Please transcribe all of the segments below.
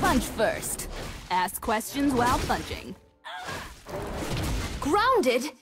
Punch first. Ask questions while punching. Grounded?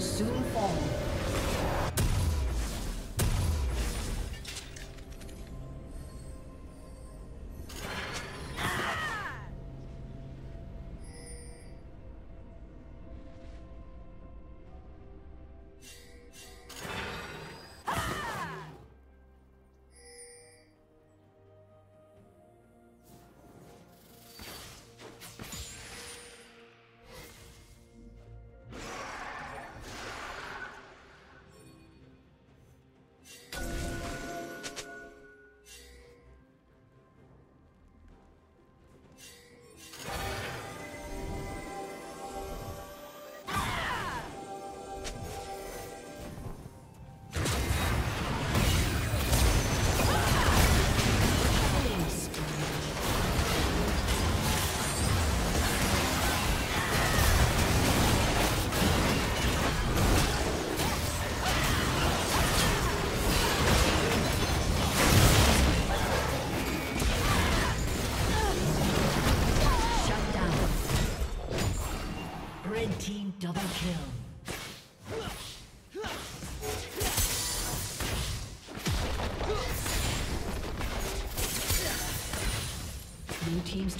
Soon fall.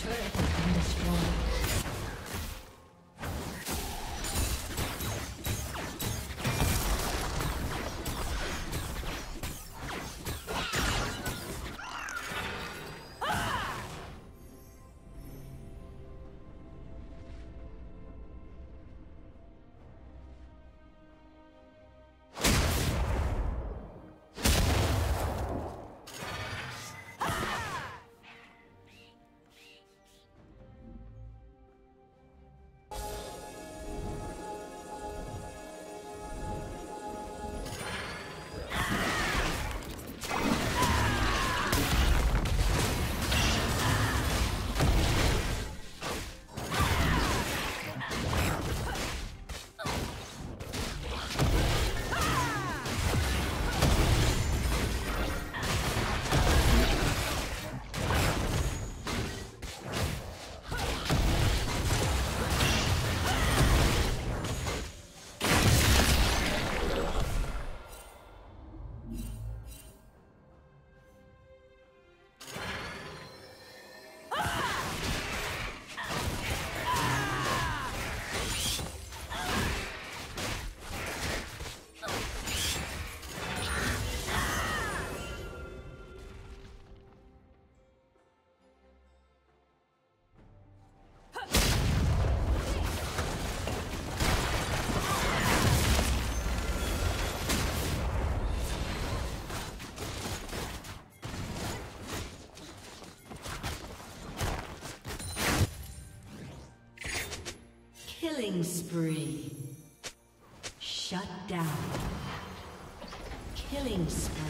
turret spree. Shut down. Killing spree.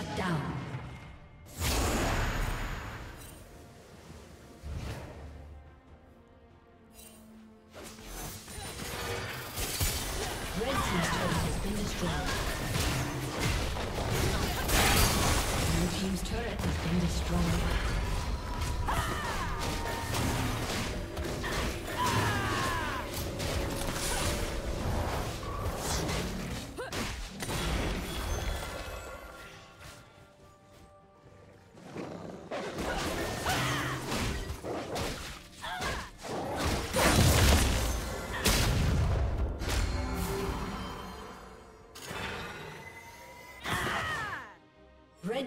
Shut down.